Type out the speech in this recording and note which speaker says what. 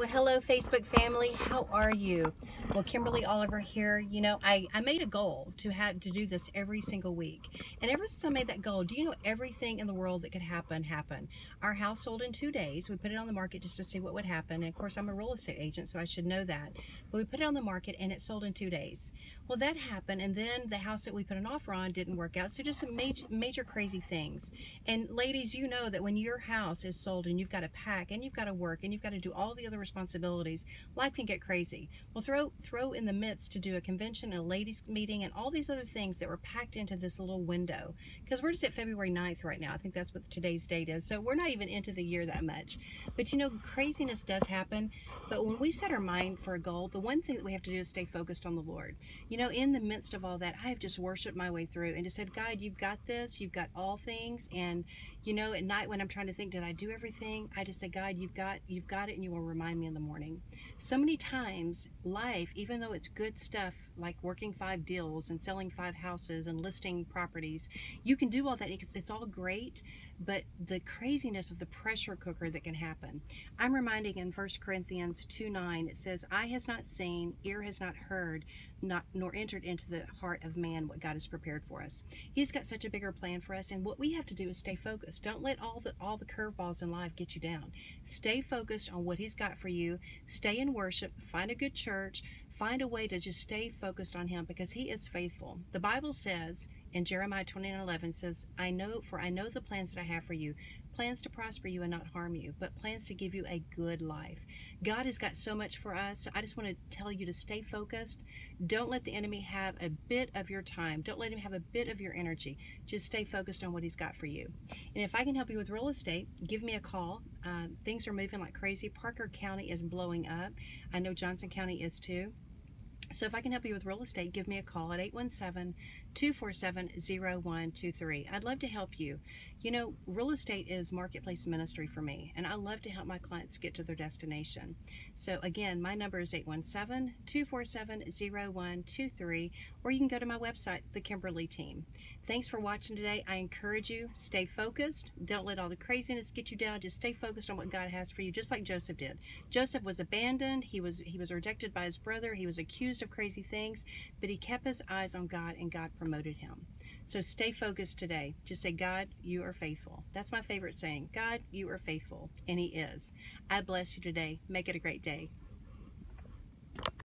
Speaker 1: Well, hello, Facebook family. How are you? Well, Kimberly Oliver here. You know, I, I made a goal to have to do this every single week. And ever since I made that goal, do you know everything in the world that could happen happened? Our house sold in two days. We put it on the market just to see what would happen. And of course, I'm a real estate agent, so I should know that. But we put it on the market and it sold in two days. Well, that happened. And then the house that we put an offer on didn't work out. So just some major, major crazy things. And ladies, you know that when your house is sold and you've got to pack and you've got to work and you've got to do all the other responsibilities, life can get crazy. Well, throw throw in the midst to do a convention, a ladies meeting, and all these other things that were packed into this little window. Because we're just at February 9th right now. I think that's what today's date is. So we're not even into the year that much. But you know, craziness does happen. But when we set our mind for a goal, the one thing that we have to do is stay focused on the Lord. You know, in the midst of all that, I have just worshiped my way through and just said, God, you've got this. You've got all things. And you know, at night when I'm trying to think, did I do everything? I just say, God, you've got you've got it, and you will remind me in the morning. So many times, life, even though it's good stuff like working five deals and selling five houses and listing properties, you can do all that. It's, it's all great, but the craziness of the pressure cooker that can happen. I'm reminding in 1 Corinthians 2 9, it says, Eye has not seen, ear has not heard, not nor entered into the heart of man what God has prepared for us. He's got such a bigger plan for us, and what we have to do is stay focused. Don't let all the all the curveballs in life get you down. Stay focused on what He's got for you. Stay in worship. Find a good church. Find a way to just stay focused on Him because He is faithful. The Bible says in Jeremiah 29 11 says, I know, for I know the plans that I have for you, plans to prosper you and not harm you, but plans to give you a good life. God has got so much for us. So I just want to tell you to stay focused. Don't let the enemy have a bit of your time. Don't let him have a bit of your energy. Just stay focused on what he's got for you. And if I can help you with real estate, give me a call. Uh, things are moving like crazy. Parker County is blowing up. I know Johnson County is too. So if I can help you with real estate, give me a call at 817-247-0123. I'd love to help you. You know, real estate is marketplace ministry for me, and I love to help my clients get to their destination. So again, my number is 817-247-0123, or you can go to my website, The Kimberly Team. Thanks for watching today. I encourage you, stay focused. Don't let all the craziness get you down. Just stay focused on what God has for you, just like Joseph did. Joseph was abandoned. He was, he was rejected by his brother. He was accused of crazy things, but he kept his eyes on God, and God promoted him. So stay focused today. Just say, God, you are faithful. That's my favorite saying. God, you are faithful. And He is. I bless you today. Make it a great day.